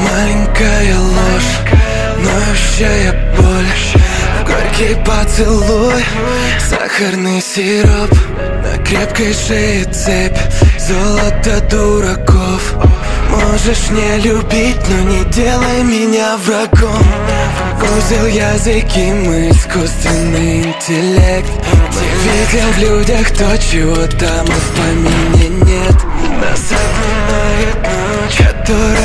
Маленькая ложь, ноющая боль. Горький поцелуй, сахарный сироп. На крепкой шее цепь, золото дураков. Можешь не любить, но не делай меня врагом. Узел языки, мы искусственный интеллект. Видел в людях то, чего там в помине нет. Нас обнимает ночь, которая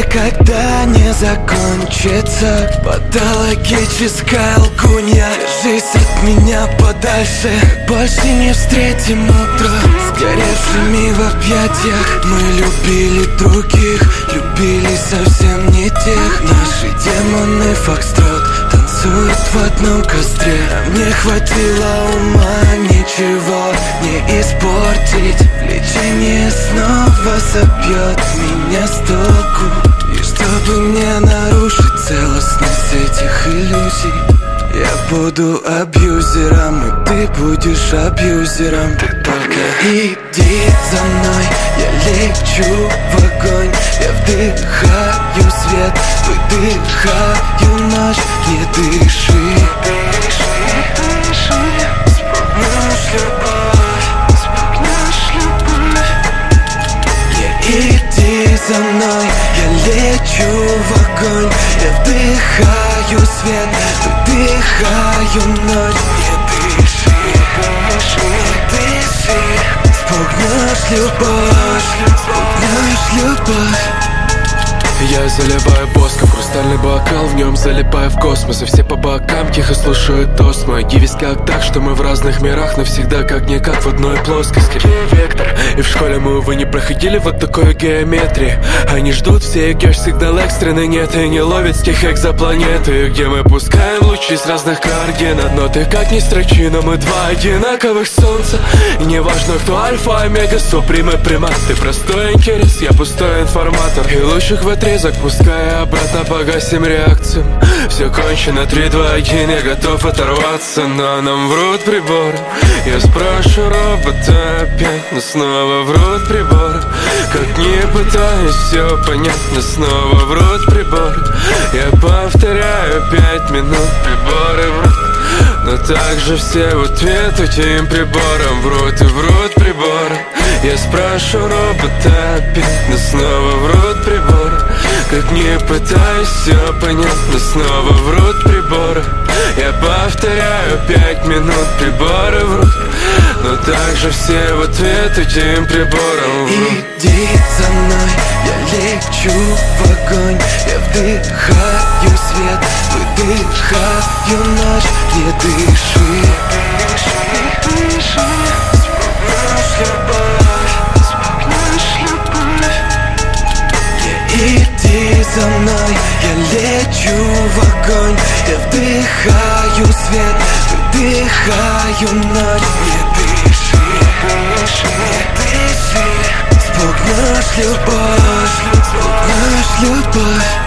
никогда не закончится Патологическая лгунья Держись от меня подальше. Больше не встретим утро Сгоревшими в объятиях. Мы любили других Любили совсем не тех. Наши демоны фокстрот Танцуют в одном костре. А мне хватило ума Ничего не испортить. Влечение снова собьет меня с я буду абьюзером, и ты будешь абьюзером. Ты только иди за мной, я лечу в огонь. Я вдыхаю свет, выдыхаю ночь. Не дыши, лечу в огонь Я вдыхаю свет, выдыхаю ночь. Не дыши, дыши, дыши. Спугнешь любовь, я заливаю воском хрустальный бокал В нем залипаю в космос И все по бокам тихо слушают тост Мой. Гивис как так, что мы в разных мирах Навсегда как-никак в одной плоскости Вектор И в школе мы, увы, не проходили вот такой геометрии. Они ждут все геш сигнал экстренный нет И не ловят с тех экзопланеты Где мы пускаем лучи с разных координат Но ты как ни строчи, но мы два одинаковых солнца. И не важно, кто альфа, омега, суприма, примат. Ты простой интерес, я пустой информатор. И лучших в отрезок Пускай обратно погасим реакцию. Все кончено, 3, 2, 1 Я готов оторваться, но нам врут приборы. Я спрошу робота опять Но снова врут приборы. Как не пытаюсь все понять Но снова врут приборы. Я повторяю пять минут Приборы врут. Но также все в ответ этим приборам Врут и врут приборы. Я спрашиваю робота опять Но снова врут приборы Как не пытаюсь все понять Но снова врут приборы Я повторяю пять минут Приборы врут Но также все в ответ этим приборам врут Иди за мной, я лечу в огонь. Я вдыхаю свет, выдыхаю ночь. Не дыши, дыши, дыши За мной, я лечу в огонь Я вдыхаю свет, выдыхаю ночь. Не дыши, не дыши. Спугнешь любовь, спугнешь любовь